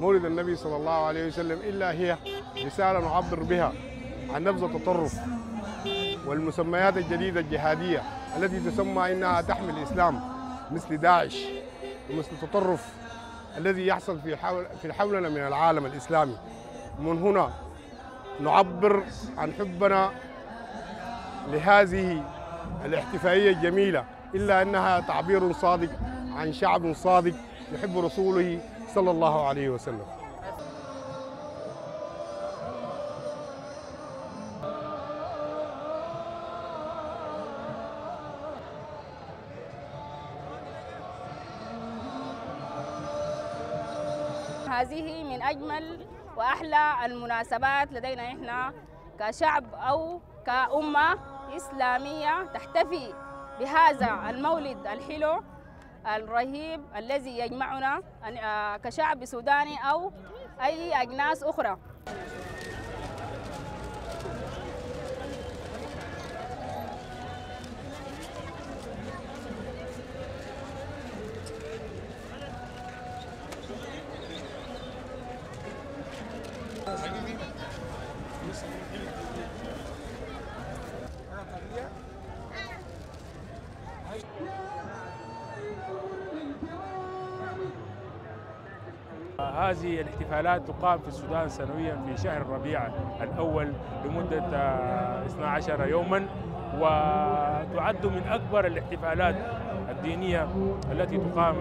مولد النبي صلى الله عليه وسلم إلا هي رسالة نعبر بها عن نبذ التطرف والمسميات الجديدة الجهادية التي تسمى إنها تحمي الإسلام مثل داعش ومثل التطرف الذي يحصل في حول في حولنا من العالم الإسلامي. من هنا نعبر عن حبنا لهذه الاحتفالية الجميلة إلا أنها تعبير صادق عن شعب صادق يحب رسوله صلى الله عليه وسلم. هذه من أجمل وأحلى المناسبات لدينا إحنا كشعب أو كأمة إسلامية تحتفي بهذا المولد الحلو. الرهيب الذي يجمعنا كشعب سوداني أو أي أجناس أخرى. هذه الاحتفالات تقام في السودان سنويا في شهر الربيع الأول لمدة 12 يوما وتعد من أكبر الاحتفالات الدينية التي تقام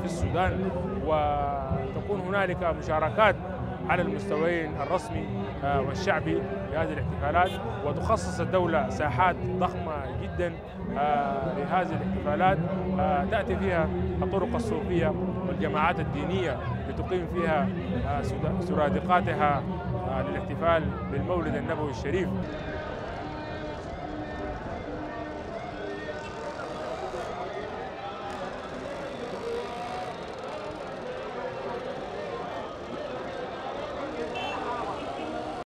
في السودان وتكون هنالك مشاركات على المستويين الرسمي والشعبي لهذه الاحتفالات. وتخصص الدولة ساحات ضخمة جدا لهذه الاحتفالات. تأتي فيها الطرق الصوفية والجماعات الدينية لتقيم فيها سرادقاتها للاحتفال بالمولد النبوي الشريف.